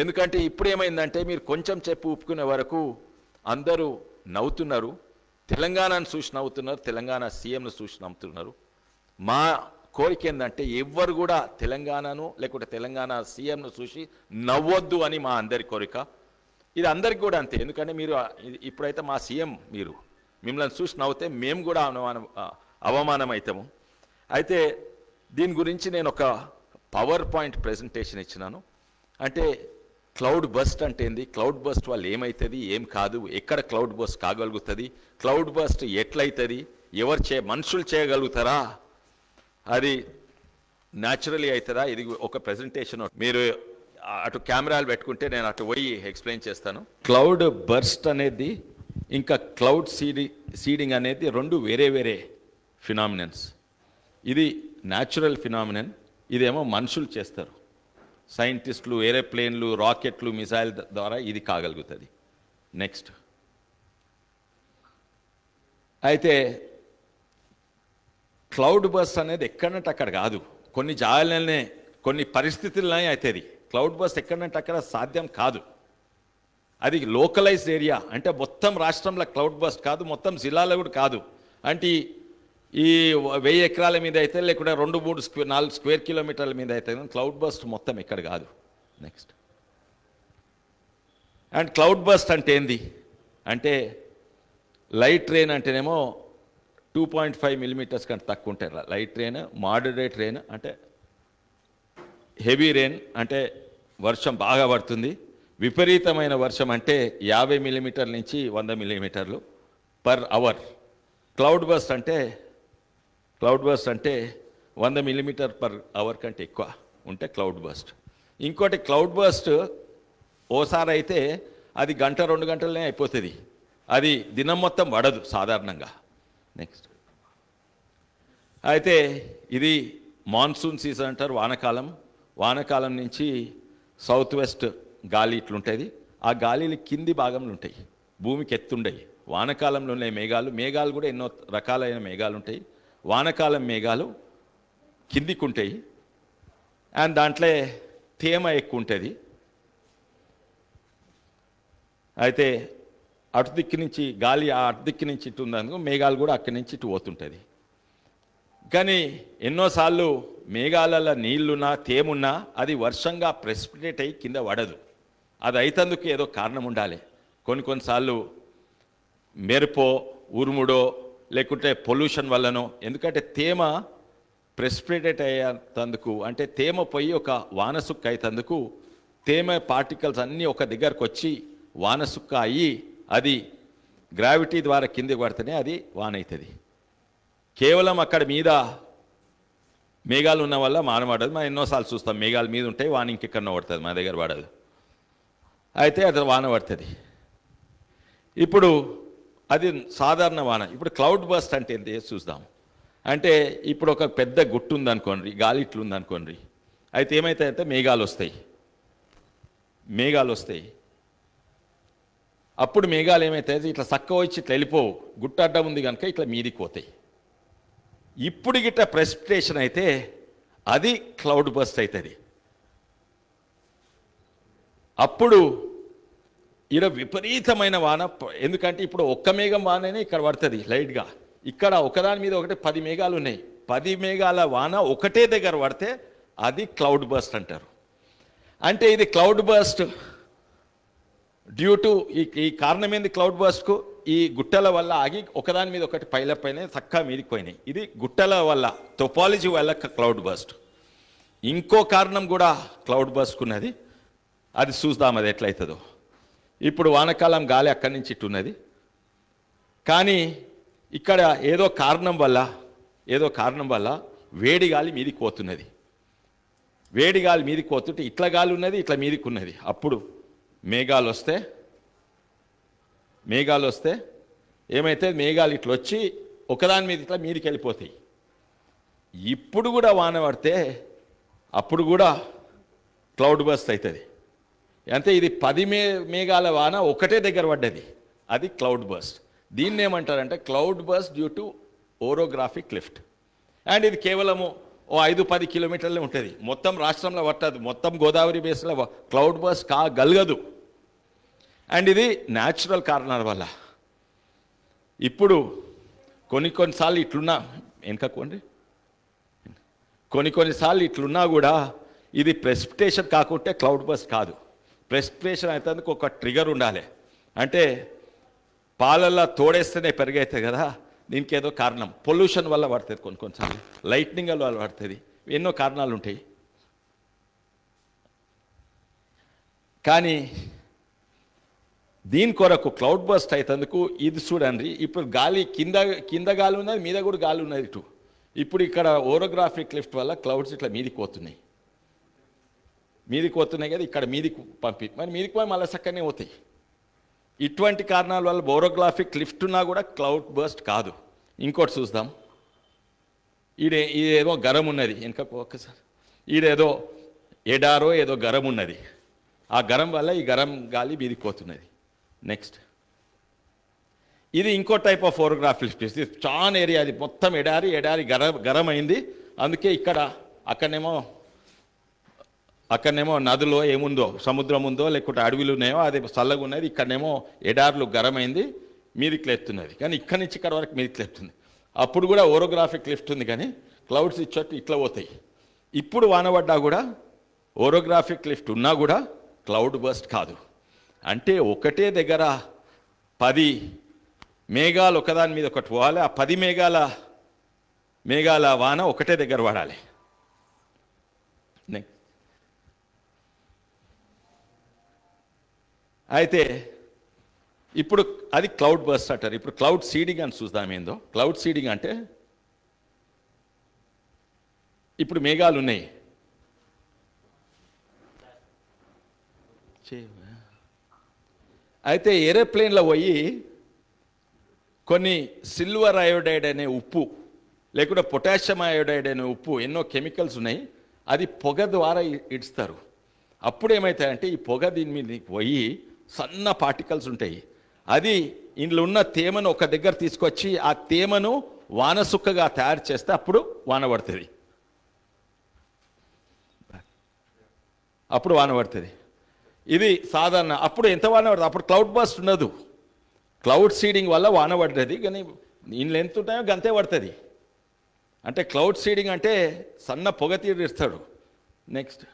ఎందుకంటే ఇప్పుడు ఏమైందంటే మీరు కొంచెం చెప్పు ఒప్పుకునే వరకు అందరూ నవ్వుతున్నారు. తెలంగాణను చూసి నవ్వుతున్నారు తెలంగాణ సీఎంను చూసి నవ్వుతున్నారు. మా కోరిక ఏంటంటే ఎవ్వరు కూడా తెలంగాణను లేకుంటే తెలంగాణ సీఎంను చూసి నవ్వొద్దు అని మా అందరి కోరిక. ఇది అందరికి కూడా అంతే. ఎందుకంటే మీరు ఇప్పుడైతే మా సీఎం మీరు. మిమ్మల్ని చూసి నవ్వుతే మేము కూడా అవమానం అవమానం అవుతాము అయితే దీని గురించి నేను ఒక పవర్ పాయింట్ ప్రెజెంటేషన్ ఇచ్చినాను. అంటే క్లౌడ్ బస్ట్ అంటే ఏంది? క్లౌడ్ బస్ట్ వల్ల ఏమవుతుంది ఏం కాదు. ఎక్కడ క్లౌడ్ బస్ట్ కాగలుగుతుంది? క్లౌడ్ బస్ట్ ఎట్లయితుంది? ఎవరు చే మనుషులు చేయగలుగుతారా? అది న్యాచురలీ అవుతుందా ఇది ఒక ప్రజెంటేషన్. మీరు అటు కెమెరాలు పెట్టుకుంటే నేను అటు పోయి ఎక్స్ప్లెయిన్ చేస్తాను. క్లౌడ్ బర్స్ట్ అనేది ఇంకా క్లౌడ్ సీడి సీడింగ్ అనేది రెండు వేరే వేరే ఫినామినన్స్. ఇది న్యాచురల్ ఫినామినన్. ఇదేమో మనుషులు చేస్తారు. సైంటిస్టులు ఏరోప్లేన్లు రాకెట్లు మిసైల్ ద్వారా ఇది కాగలుగుతుంది. నెక్స్ట్ అయితే క్లౌడ్ బస్ అనేది ఎక్కడంటే అక్కడ కాదు. కొన్ని జాగాలనే కొన్ని పరిస్థితులనే అవుతుంది క్లౌడ్ బస్ ఎక్కడంటే అక్కడ సాధ్యం కాదు. అది లోకలైజ్డ్ ఏరియా అంటే మొత్తం రాష్ట్రంలో క్లౌడ్ బస్ కాదు మొత్తం జిల్లాలో కూడా కాదు. అంటే ఈ- వెయ్యి ఎకరాల మీద అయితే లేకుంటే రెండు మూడు స్క్వేర్ నాలుగు స్క్వేర్ కిలోమీటర్ల మీద అయితే క్లౌడ్ బస్ట్ మొత్తం ఎక్కడ కాదు. నెక్స్ట్ అండ్ క్లౌడ్ బస్ట్ అంటే ఏంది? అంటే లైట్ ట్రైన్ అంటేనేమో టూ పాయింట్ ఫైవ్ మిల్లీమీటర్స్ కంటే తక్కువ ఉంటాయి. లైట్ ట్రైన్ మాడరేట్ రెయిన్ అంటే హెవీ రెయిన్ అంటే వర్షం బాగా పడుతుంది. విపరీతమైన వర్షం అంటే యాభై మిల్లీమీటర్ల నుంచి వంద మిల్లీమీటర్లు పర్ అవర్ క్లౌడ్ బస్ట్ అంటే క్లౌడ్ బస్ట్ అంటే వంద మిల్లీమీటర్ పర్ అవర్ కంటే ఎక్కువ ఉంటే క్లౌడ్ బస్ట్. ఇంకోటి క్లౌడ్ బస్ట్ ఓసారి అయితే అది గంట రెండు గంటలనే అయిపోతుంది. అది దినం మొత్తం పడదు సాధారణంగా. నెక్స్ట్ అయితే ఇది మాన్సూన్ సీజన్ అంటారు వానకాలం. వానకాలం నుంచి సౌత్ వెస్ట్ గాలి ఇట్లుంటుంది. ఆ గాలిలు కింది భాగంలో ఉంటాయి. భూమికి ఎత్తుండయి. వానకాలంలో ఉన్నాయి మేఘాలు. మేఘాలు కూడా ఎన్నో రకాలైన మేఘాలు ఉంటాయి వానకాలం మేఘాలు కిందికుంటాయి. అండ్ దాంట్లో తేమ ఎక్కువ ఉంటుంది అయితే అటు దిక్కు నుంచి గాలి ఆ అటు దిక్కు నుంచి ఇటు ఉన్నందుకు మేఘాలు కూడా అక్కడి నుంచి ఇటు పోతుంటుంది. కానీ ఎన్నోసార్లు మేఘాలలో నీళ్ళున్నా తేమున్నా అది వర్షంగా ప్రెసిపిటేట్ అయ్యి కింద పడదు. అది అయితందుకు ఏదో కారణం ఉండాలి. కొన్ని కొన్నిసార్లు మెరుపో ఉరుముడో లేకుంటే పొల్యూషన్ వల్లనో ఎందుకంటే తేమ ప్రెసిపిటేట్ అయ్యేందుకు అంటే తేమ పోయి ఒక వానసుక్క అయితందుకు తేమ పార్టికల్స్ అన్నీ ఒక దగ్గరకు వచ్చి వానసుక్క అయ్యి అది గ్రావిటీ ద్వారా కిందికి పడితేనే అది వాన అవుతుంది కేవలం అక్కడ మీద మేఘాలు ఉన్న వల్ల వాన పడదు. మనం ఎన్నోసార్లు చూస్తాం మేఘాలు మీద ఉంటాయి వాన ఇంకెక్కడో పడుతుంది మా దగ్గర పడదు. అయితే అది వాన పడుతుంది. ఇప్పుడు అది సాధారణ వాన ఇప్పుడు క్లౌడ్ బస్ట్ అంటే ఏంటి చూద్దాం. అంటే ఇప్పుడు ఒక పెద్ద గుట్టు ఉందనుకోండి గాలి ఇట్లు ఉందనుకోండి అయితే ఏమవుతాయంటే మేఘాలు వస్తాయి. మేఘాలు వస్తాయి. అప్పుడు మేఘాలు ఏమవుతాయి ఇట్లా చక్క వచ్చి ఇట్లా వెళ్ళిపోవు. గుట్ట అడ్డం ఉంది కనుక ఇట్లా మీదికి పోతాయి. ఇప్పుడు గిట్ట ప్రెసిపిటేషన్ అయితే అది క్లౌడ్ బస్ట్ అవుతుంది అప్పుడు ఈడ విపరీతమైన వాన ఎందుకంటే ఇప్పుడు ఒక్క మేఘం వాననే ఇక్కడ పడుతుంది లైట్గా. ఇక్కడ ఒకదాని మీద ఒకటి పది మేఘాలు ఉన్నాయి. పది మేఘాల వాన ఒకటే దగ్గర పడితే అది క్లౌడ్ బస్ట్ అంటారు. అంటే ఇది క్లౌడ్ బస్ట్ డ్యూ టు ఈ ఈ కారణం ఏంది క్లౌడ్ బస్ట్కు? ఈ గుట్టల వల్ల ఆగి ఒకదాని మీద ఒకటి పైల పైన చక్కగా మీదికి పోయినాయి ఇది గుట్టల వల్ల టొపాలజీ వల్ల క్లౌడ్ బస్ట్. ఇంకో కారణం కూడా క్లౌడ్ బస్ట్కున్నది. అది చూద్దాం అది ఎట్లయితుందో. ఇప్పుడు వానకాలం గాలి అక్కడి నుంచి ఇట్టున్నది కానీ ఇక్కడ ఏదో కారణం వల్ల ఏదో కారణం వల్ల వేడి గాలి మీదికి పోతున్నది. వేడి గాలి మీదికి పోతుంటే ఇట్లా గాలి ఉన్నది ఇట్లా మీదికి ఉన్నది. అప్పుడు మేఘాలు వస్తే మేఘాలు వస్తే ఏమైతే మేఘాలు ఇట్లా వచ్చి ఒకదాని మీద ఇట్లా మీదికి వెళ్ళిపోతాయి. ఇప్పుడు కూడా వాన పడితే అప్పుడు కూడా క్లౌడ్ బస్ట్ అవుతుంది. అంటే ఇది పది మే మేఘాల వాన ఒకటే దగ్గర పడ్డది. అది క్లౌడ్ బస్ట్. దీన్ని ఏమంటారంటే cloud burst due to orographic lift. And ఇది కేవలము ఓ ఐదు పది కిలోమీటర్లే ఉంటుంది. మొత్తం రాష్ట్రంలో పట్టదు. మొత్తం గోదావరి బేస్లో క్లౌడ్ బస్ కాగలగదు అండ్ ఇది న్యాచురల్ కారణాల వల్ల. ఇప్పుడు కొన్ని కొన్నిసార్లు ఇట్లున్నా వెనకకోండి. కొన్ని కొన్నిసార్లు ఇట్లున్నా కూడా ఇది ప్రెసిపిటేషన్ కాకుంటే క్లౌడ్ బస్ కాదు. ప్రెస్క్రిప్షన్ అయితే ఒక ట్రిగర్ ఉండాలి. అంటే పాలల్లో తోడేస్తేనే పెరిగైతాయి కదా దీనికి ఏదో కారణం. పొల్యూషన్ వల్ల పడుతుంది కొన్ని కొన్నిసార్లు. లైట్నింగ్ వల్ల పడుతుంది ఎన్నో కారణాలు ఉంటాయి కానీ దీని కొరకు క్లౌడ్ బస్ట్ అవుతందుకు ఇది చూడండి. ఇప్పుడు గాలి కింద కింద గాలి ఉన్నది మీద కూడా గాలి ఉన్నది ఇటు. ఇప్పుడు ఇక్కడ ఓరోగ్రాఫిక్ లిఫ్ట్ వల్ల క్లౌడ్స్ ఇట్లా మీదికి పోతున్నాయి. మీదికి పోతున్నాయి కదా ఇక్కడ మీదికి పంపి. మరి మీదికి పోయి మళ్ళీ చక్కనే పోతాయి. ఇటువంటి కారణాల వల్ల బోరోగ్రాఫిక్ లిఫ్ట్ ఉన్నా కూడా క్లౌడ్ బర్స్ట్ కాదు. ఇంకోటి చూద్దాం. ఈడే ఇదేదో గరం ఉన్నది. ఇంకా ఒక్కసారి ఈడేదో ఎడారో ఏదో గరం ఉన్నది. ఆ గరం వల్ల ఈ గరం గాలి మీదికి పోతున్నది. నెక్స్ట్. ఇది ఇంకో టైప్ ఆఫ్ ఫోటోగ్రాఫ్ లిఫ్ట్ ఇది చాలా ఏరియా అది మొత్తం ఎడారి ఎడారి గర గరం అయింది అందుకే ఇక్కడ అక్కడనేమో అక్కడనేమో నదిలో ఏముందో సముద్రం ఉందో లేకుంటే అడవిలు ఉన్నాయో అది చల్లగా ఉన్నది ఇక్కడనేమో ఎడార్లు గరమైంది మీదికి లేపుతున్నది కానీ ఇక్కడి నుంచి ఇక్కడ వరకు మీదికి లేపుతుంది అప్పుడు కూడా ఓరోగ్రాఫిక్ లిఫ్ట్ ఉంది కానీ క్లౌడ్స్ ఇచ్చట్టు ఇట్లా పోతాయి. ఇప్పుడు వానబడ్డా కూడా ఓరోగ్రాఫిక్ లిఫ్ట్ ఉన్నా కూడా క్లౌడ్ బస్ట్ కాదు. అంటే ఒకటే దగ్గర పది మేఘాలు ఒకదాని మీద ఒకటి పోవాలి ఆ పది మేఘాల మేఘాల వాన ఒకటే దగ్గర పడాలి నెక్స్ట్ అయితే ఇప్పుడు అది క్లౌడ్ బస్ అంటారు. ఇప్పుడు క్లౌడ్ సీడింగ్ అని చూద్దాం ఏందో. క్లౌడ్ సీడింగ్ అంటే ఇప్పుడు మేఘాలు ఉన్నాయి. అయితే ఏరోప్లేన్లో పోయి కొన్ని సిల్వర్ అయోడైడ్ అనే ఉప్పు లేకుంటే పొటాషియం అయోడైడ్ అనే ఉప్పు ఎన్నో కెమికల్స్ ఉన్నాయి. అది పొగ ద్వారా ఇడుస్తారు. అప్పుడు ఏమవుతాయంటే ఈ పొగ దీని మీద పోయి సన్న పార్టికల్స్ ఉంటాయి. అది ఇందులో ఉన్న తేమను ఒక దగ్గర తీసుకొచ్చి ఆ తేమను వానసుక్కగా తయారు చేస్తే అప్పుడు వాన పడుతుంది. అప్పుడు వాన పడుతుంది. ఇది సాధారణ అప్పుడు ఎంత వాన పడుతుంది? అప్పుడు క్లౌడ్ బస్ట్ ఉండదు. క్లౌడ్ సీడింగ్ వల్ల వాన పడ్డది కానీ ఇండ్లు ఎంత ఉంటాయో గంతే పడుతుంది. అంటే క్లౌడ్ సీడింగ్ అంటే సన్న పొగ తీరుస్తాడు. నెక్స్ట్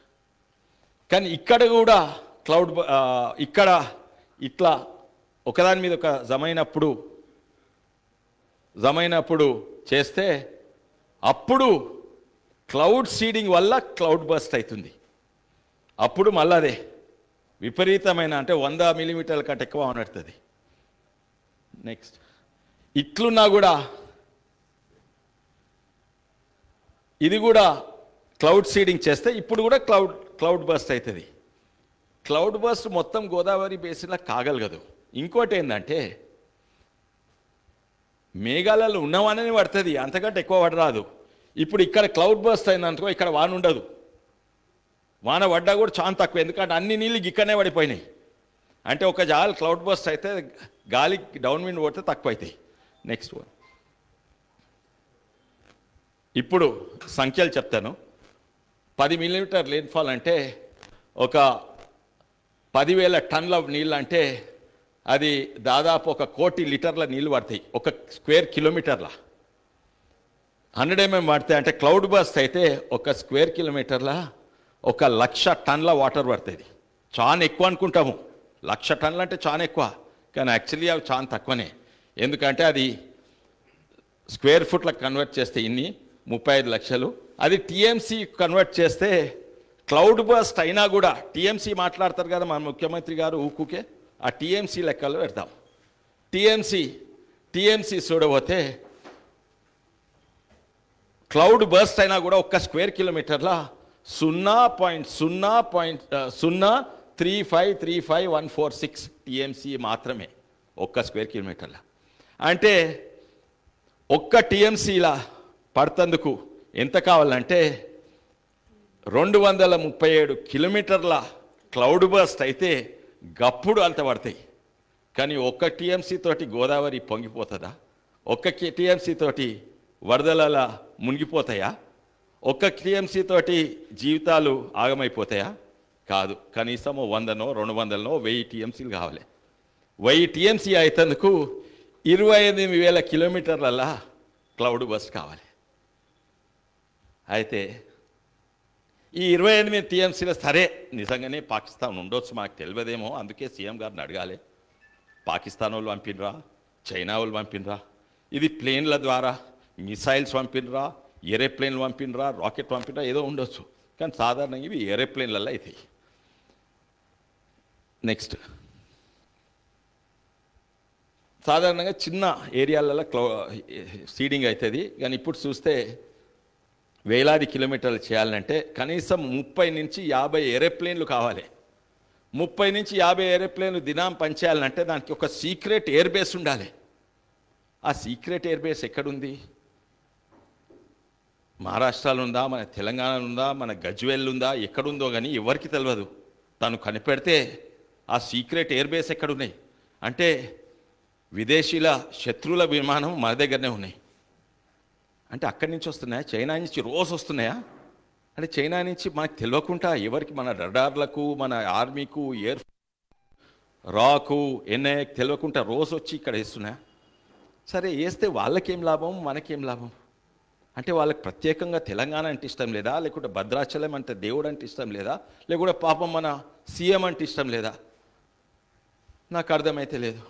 కానీ ఇక్కడ కూడా క్లౌడ్ ఇక్కడ ఇట్లా ఒకదాని మీద ఒక జమైనప్పుడు జమైనప్పుడు చేస్తే అప్పుడు క్లౌడ్ సీడింగ్ వల్ల క్లౌడ్ బస్ట్ అవుతుంది అప్పుడు మళ్ళీ అదే విపరీతమైన అంటే వంద మిల్లీమీటర్ల కంటే ఎక్కువ ఉన్నట్టుంది నెక్స్ట్ ఇట్లున్నా కూడా ఇది కూడా క్లౌడ్ సీడింగ్ చేస్తే ఇప్పుడు కూడా క్లౌడ్ క్లౌడ్ బస్ట్ అవుతుంది క్లౌడ్ బస్ట్ మొత్తం గోదావరి బేసిన్లో కాగలగదు. ఇంకోటి ఏంటంటే మేఘాలలో ఉన్నవానని పడుతుంది అంతకంటే ఎక్కువ పడరాదు. ఇప్పుడు ఇక్కడ క్లౌడ్ బస్ట్ అయిందనుకో ఇక్కడ వాన ఉండదు. వాన పడ్డా కూడా చాలా తక్కువ ఎందుకంటే అన్ని నీళ్ళు ఇక్కడనే పడిపోయినాయి. అంటే ఒక జాలి క్లౌడ్ బస్ట్ అయితే గాలి డౌన్ విండ్ కొడితే తక్కువ అవుతాయి నెక్స్ట్ వన్. ఇప్పుడు సంఖ్యలు చెప్తాను. పది మిల్లీమీటర్ రెయిన్ఫాల్ అంటే ఒక పదివేల టన్నుల నీళ్ళు అంటే అది దాదాపు ఒక కోటి లీటర్ల నీళ్ళు పడతాయి ఒక స్క్వేర్ కిలోమీటర్ల. హండ్రెడ్ ఎంఎం పడితే అంటే క్లౌడ్ బస్ట్ అయితే ఒక స్క్వేర్ కిలోమీటర్ల ఒక లక్ష టన్నుల వాటర్ పడుతుంది. చాలా ఎక్కువ అనుకుంటాము. లక్ష టన్లు అంటే చాలా ఎక్కువ కానీ యాక్చువల్లీ అవి చాలా తక్కువనే. ఎందుకంటే అది స్క్వేర్ ఫుట్లకు కన్వర్ట్ చేస్తే ఇన్ని ముప్పై ఐదు లక్షలు. అది టీఎంసీ కన్వర్ట్ చేస్తే క్లౌడ్ బస్ట్ అయినా కూడా టీఎంసీ మాట్లాడతారు కదా మన ముఖ్యమంత్రి గారు ఊకుకే ఆ టీఎంసీ లెక్కలు పెడతాం. టీఎంసీ టీఎంసీ చూడబోతే క్లౌడ్ బస్ట్ అయినా కూడా ఒక్క స్క్వేర్ కిలోమీటర్ల సున్నా పాయింట్ సున్నా పాయింట్ సున్నా three five three five one four six TMC మాత్రమే ఒక్క స్క్వేర్ కిలోమీటర్ల. అంటే ఒక్క టీఎంసీలా పడుతందుకు ఎంత కావాలంటే రెండు వందల ముప్పై ఏడు కిలోమీటర్ల క్లౌడ్ బస్ట్ అయితే గప్పుడు అంత పడతాయి కానీ ఒక్క టీఎంసీ తోటి గోదావరి పొంగిపోతుందా? ఒక్క టీఎంసీ తోటి వరదలలా మునిగిపోతాయా? ఒక్క టీఎంసీ తోటి జీవితాలు ఆగమైపోతాయా? కాదు. కనీసం వందనో రెండు వందలనో వెయ్యి టీఎంసీలు కావాలి. వెయ్యి టీఎంసీ అయితందుకు ఇరవై ఎనిమిది వేల కిలోమీటర్లలా క్లౌడ్ బస్ కావాలి. అయితే ఈ ఇరవై ఎనిమిది టీఎంసీల సరే నిజంగానే పాకిస్తాన్ ఉండొచ్చు మాకు తెలియదేమో అందుకే సీఎం గారిని అడగాలి. పాకిస్తాన్ వాళ్ళు పంపినరా? చైనా వాళ్ళు పంపినరా? ఇది ప్లేన్ల ద్వారా మిసైల్స్ పంపినరా? ఏరోప్లేన్లు పంపినరా? రాకెట్ పంపినరా? ఏదో ఉండొచ్చు. కానీ సాధారణంగా ఇవి ఏరోప్లేన్లలో అవుతాయి నెక్స్ట్. సాధారణంగా చిన్న ఏరియాలలో క్లౌ సీడింగ్ అవుతుంది. కానీ ఇప్పుడు చూస్తే వేలాది కిలోమీటర్లు చేయాలంటే కనీసం ముప్పై నుంచి యాభై ఏరోప్లేన్లు కావాలి. ముప్పై నుంచి యాభై ఏరోప్లేన్లు దినాం పనిచేయాలంటే దానికి ఒక సీక్రెట్ ఎయిర్ బేస్ ఉండాలి. ఆ సీక్రెట్ ఎయిర్ బేస్ ఎక్కడుంది? మహారాష్ట్రలో ఉందా? మన తెలంగాణలో ఉందా? మన గజ్వేల్ ఉందా? ఎక్కడుందో కానీ ఎవరికి తెలియదు తను కనిపెడితే ఆ సీక్రెట్ ఎయిర్ బేస్ ఎక్కడున్నాయి? అంటే విదేశీల శత్రువుల విమానం మన దగ్గరనే ఉన్నాయి. అంటే అక్కడి నుంచి వస్తున్నాయా? చైనా నుంచి రోజు వస్తున్నాయా? అంటే చైనా నుంచి మనకు తెలియకుండా ఎవరికి మన రడార్లకు మన ఆర్మీకు ఎయిర్ రాకు ఎన్ఐ తెలియకుండా రోజు వచ్చి ఇక్కడ వేస్తున్నాయా? సరే వేస్తే వాళ్ళకేం లాభం? మనకేం లాభం? అంటే వాళ్ళకి ప్రత్యేకంగా తెలంగాణ అంటే ఇష్టం లేదా? లేకుంటే భద్రాచలం అంటే దేవుడు అంటే ఇష్టం లేదా? లేకుంటే పాపం మన సీఎం అంటే ఇష్టం లేదా? నాకు అర్థమైతే లేదు.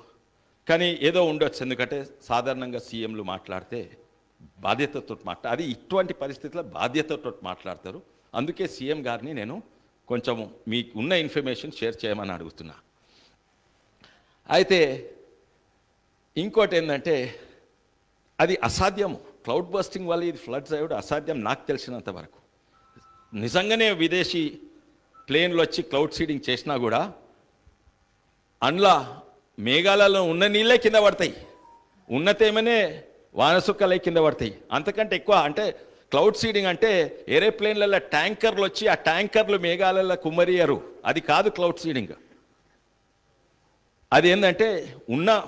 కానీ ఏదో ఉండొచ్చు. ఎందుకంటే సాధారణంగా సీఎంలు మాట్లాడితే బాధ్యతతో మాట్లా అది ఇటువంటి పరిస్థితుల్లో బాధ్యతతో మాట్లాడతారు. అందుకే సీఎం గారిని నేను కొంచెం మీకు ఉన్న ఇన్ఫర్మేషన్ షేర్ చేయమని అడుగుతున్నా. అయితే ఇంకోటి ఏంటంటే అది అసాధ్యం క్లౌడ్ బస్టింగ్ వల్ల ఇది ఫ్లడ్స్ అయ్యడం అసాధ్యం నాకు తెలిసినంత వరకు. నిజంగానే విదేశీ ప్లేన్లు వచ్చి క్లౌడ్ సీడింగ్ చేసినా కూడా అందులో మేఘాలలో ఉన్న నీళ్ళే కింద పడతాయి. ఉన్నతేమనే వానసుక్కలై కింద పడతాయి. అంతకంటే ఎక్కువ అంటే క్లౌడ్ సీడింగ్ అంటే ఏరోప్లేన్లలో ట్యాంకర్లు వచ్చి ఆ ట్యాంకర్లు మేఘాలలో కుమ్మరియరు. అది కాదు క్లౌడ్ సీడింగ్. అది ఏంటంటే ఉన్న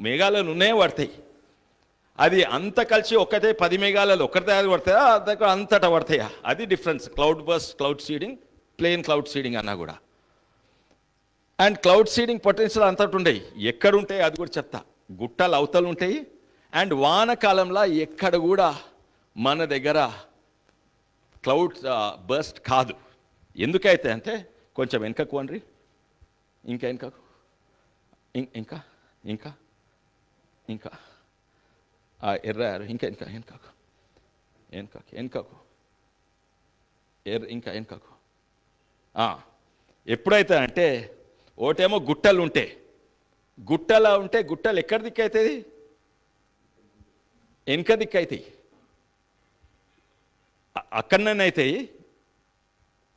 మేఘాలలో ఉన్నాయే పడతాయి. అది అంత కలిసి ఒక్కటే పది మేఘాలలో ఒక్కటే అది పడతాయా? దగ్గర అంతటా పడతాయా? అది difference. Cloud burst cloud seeding plain cloud seeding అన్నా కూడా. అండ్ క్లౌడ్ సీడింగ్ పొటెన్షియల్ అంతటి ఉండేవి ఎక్కడుంటాయి అది కూడా చెప్తా. గుట్టలు అవతలు ఉంటాయి అండ్ వానకాలంలో ఎక్కడ కూడా మన దగ్గర క్లౌడ్ బస్ట్ కాదు. ఎందుకైతే అంటే కొంచెం వెనకకు అండ్రి ఇంకా వెనకకు. ఇంకా ఇంకా ఇంకా. ఎర్రారు ఎర్ర ఇంకా ఇంకా వెనకకు. వెనకకు వెనకకు. ఎర్ర ఇంకా వెనకకు. ఎప్పుడైతే అంటే ఒకటేమో గుట్టలు ఉంటే గుట్టలా ఉంటే గుట్టలు ఎక్కడ దిక్కు అవుతుంది వెనక దిక్కు అవుతాయి అ- అక్కడనే అవుతాయి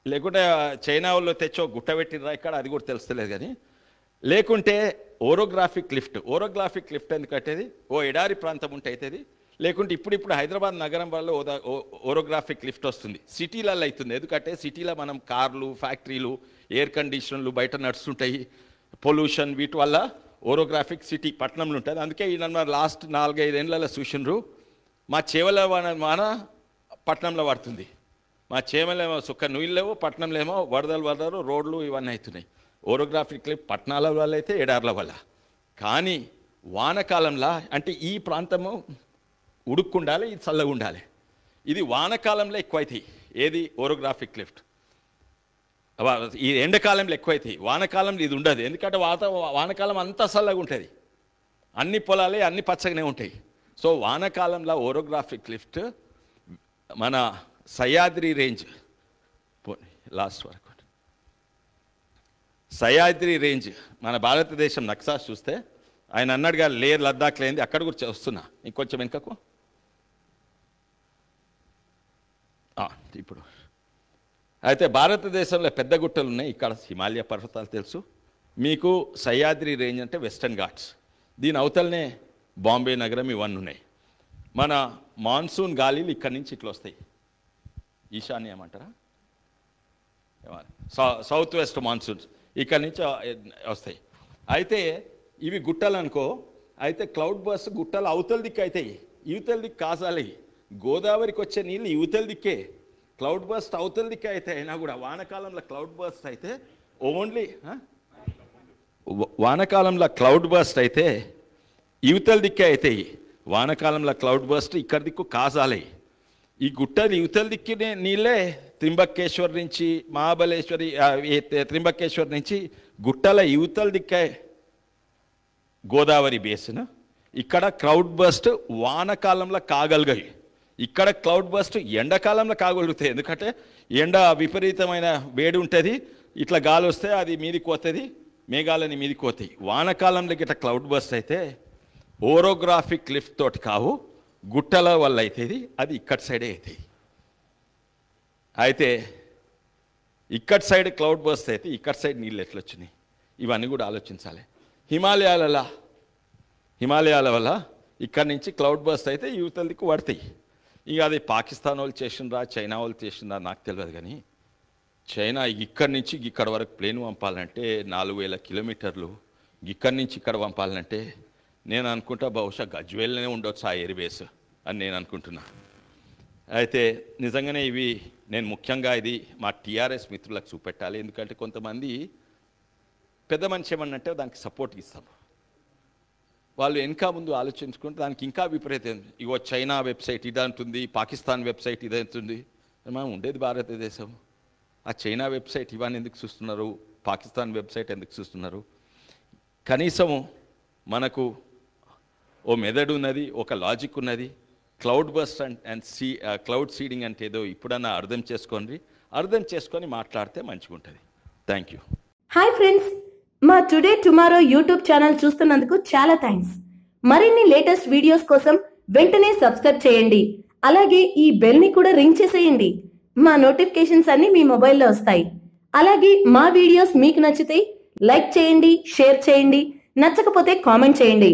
లేకుంటే చైనా వాళ్ళు తెచ్చో గుట్ట పెట్టినరా ఇక్కడ అది కూడా తెలుస్తలేదు కానీ లేకుంటే ఓరోగ్రాఫిక్ లిఫ్ట్ ఓరోగ్రాఫిక్ లిఫ్ట్ ఎందుకు కట్టేది? ఓ ఎడారి ప్రాంతం ఉంటే అవుతుంది లేకుంటే ఇప్పుడు ఇప్పుడు హైదరాబాద్ నగరం వల్ల ఓరోగ్రాఫిక్ లిఫ్ట్ వస్తుంది. సిటీలలో అవుతుంది ఎందుకంటే సిటీలో మనం కార్లు ఫ్యాక్టరీలు ఎయిర్ కండిషన్లు బయట నడుస్తుంటాయి పొల్యూషన్ వీటి వల్ల ఓరోగ్రాఫిక్ సిటీ పట్టణంలో ఉంటుంది అందుకే ఈ నన్ను లాస్ట్ నాలుగైదేళ్ళలో చూసినరు మా చేవల వాన పట్టణంలో పడుతుంది మా చేమలేమో సుక్క నుయ్యలు పట్టణంలేమో ఏమో వరదలు వరదలు రోడ్లు ఇవన్నీ అవుతున్నాయి ఓరోగ్రాఫిక్ పట్టణాల వల్ల అయితే ఎడార్ల వల్ల కానీ వానకాలంలో అంటే ఈ ప్రాంతము ఉడుక్కుండాలి ఇది చల్లగా ఉండాలి ఇది వానకాలంలో ఎక్కువైతాయి ఏది ఓరోగ్రాఫిక్ లిఫ్ట్ ఈ ఎండాకాలంలో ఎక్కువైతాయి. వానకాలంలో ఇది ఉండదు. ఎందుకంటే వాత వానకాలం అంతా చల్లగా ఉంటుంది. అన్ని పొలాలే అన్ని పచ్చగానే ఉంటాయి. సో వానకాలంలో ఓరోగ్రాఫిక్ లిఫ్ట్ మన సహ్యాద్రి రేంజ్. పోనీ లాస్ట్ వరకు. సహ్యాద్రి రేంజ్. మన భారతదేశం నక్సా చూస్తే ఆయన అన్నాడుగా లేర్ లద్దాఖ్ లేనిది అక్కడ కూడా వస్తున్నా. ఇంకొంచెం వెనుకకు. ఇప్పుడు. అయితే భారతదేశంలో పెద్ద గుట్టలు ఉన్నాయి. ఇక్కడ హిమాలయ పర్వతాలు తెలుసు. మీకు సహ్యాద్రి రేంజ్ అంటే వెస్టర్న్ ఘాట్స్. దీని అవతలనే బాంబే నగరం ఇవన్నీ ఉన్నాయి. మన మాన్సూన్ గాలిలు ఇక్కడి నుంచి ఇట్లా వస్తాయి. ఈశాన్య ఏమంటారా? సౌ- సౌత్ వెస్ట్ మాన్సూన్స్ ఇక్కడి నుంచి వస్తాయి. అయితే ఇవి గుట్టలు అనుకో. అయితే క్లౌడ్ బస్ గుట్టలు అవతల దిక్కు అవుతాయి ఇవతల దిక్కు కాసాలి గోదావరికి వచ్చే నీళ్ళు ఇవతల దిక్కే. క్లౌడ్ బస్ట్ అవతల దిక్కే అయితే. అయినా కూడా వానకాలంలో క్లౌడ్ బస్ట్ అయితే ఓన్లీ వానకాలంలో క్లౌడ్ బస్ట్ అయితే యువతల దిక్కే అవుతాయి వానకాలంలో క్లౌడ్ బస్ట్ ఇక్కడ దిక్కు కాజాలే. ఈ గుట్టది యువతల దిక్కునే నీళ్ళే త్రింబకేశ్వర్ నుంచి మహాబలేశ్వరి త్రింబకేశ్వర్ నుంచి గుట్టల యువతల దిక్కే గోదావరి బేసిన. ఇక్కడ క్లౌడ్ బస్ట్ వానకాలంలో కాగలిగాయి. ఇక్కడ క్లౌడ్ బస్ట్ ఎండాకాలంలో కాగలుగుతాయి. ఎందుకంటే ఎండ విపరీతమైన వేడి ఉంటుంది ఇట్లా గాలి వస్తే అది మీది కోతుంది మేఘాలని మీది కోతాయి వానకాలంలో గిట్ట క్లౌడ్ బస్ట్ అయితే ఓరోగ్రాఫిక్ లిఫ్ట్ తోటి కావు గుట్టల వల్ల అవుతుంది అది ఇక్కడ సైడే అవుతాయి అయితే ఇక్కడ సైడ్ క్లౌడ్ బస్ట్ అయితే ఇక్కడ సైడ్ నీళ్ళు ఎట్లా వచ్చినాయి ఇవన్నీ కూడా ఆలోచించాలి. హిమాలయాలలో హిమాలయాల వల్ల ఇక్కడ నుంచి క్లౌడ్ బస్ట్ అయితే యువతలకి పడతాయి. ఇక అది పాకిస్తాన్ వాళ్ళు చేసిండ్రా చైనా వాళ్ళు చేసిండ్రా నాకు తెలియదు కానీ చైనా ఇక్కడి నుంచి ఇక్కడ వరకు ప్లేన్ పంపాలంటే నాలుగు వేల కిలోమీటర్లు ఇక్కడి నుంచి ఇక్కడ పంపాలంటే నేను అనుకుంటా బహుశా గజ్వేల్లోనే ఉండొచ్చు ఆ ఎయిర్ బేస్ అని నేను అనుకుంటున్నా. అయితే నిజంగానే ఇవి నేను ముఖ్యంగా ఇది మా టీఆర్ఎస్ మిత్రులకు చూపెట్టాలి. ఎందుకంటే కొంతమంది పెద్ద మనిషి ఏమన్నంటే దానికి సపోర్ట్ ఇస్తాను వాళ్ళు వెనక ముందు ఆలోచించుకుంటే దానికి ఇంకా విపరీతం. ఇగో చైనా వెబ్సైట్ ఇది అంటుంది పాకిస్తాన్ వెబ్సైట్ ఇది అంటుంది. మనం ఉండేది భారతదేశం. ఆ చైనా వెబ్సైట్ ఇవన్నీ ఎందుకు చూస్తున్నారు? పాకిస్తాన్ వెబ్సైట్ ఎందుకు చూస్తున్నారు? కనీసము మనకు ఓ మెదడు ఉన్నది ఒక లాజిక్ ఉన్నది. Cloud burst and and see cloud seeding అంటే ఏదో ఇప్పుడన్నా అర్థం చేసుకోండి. అర్థం చేసుకొని మాట్లాడితే మంచిగా ఉంటుంది థ్యాంక్ యూ హాయ్ ఫ్రెండ్స్. మా టుడే టుమారో యూట్యూబ్ ఛానల్ చూస్తున్నందుకు చాలా థ్యాంక్స్ మరిన్ని లేటెస్ట్ వీడియోస్ కోసం వెంటనే సబ్స్క్రైబ్ చేయండి. అలాగే ఈ బెల్ని కూడా రింగ్ చేసేయండి. మా నోటిఫికేషన్స్ అన్ని మీ మొబైల్లో వస్తాయి. అలాగే మా వీడియోస్ మీకు నచ్చితే లైక్ చేయండి షేర్ చేయండి నచ్చకపోతే కామెంట్ చేయండి.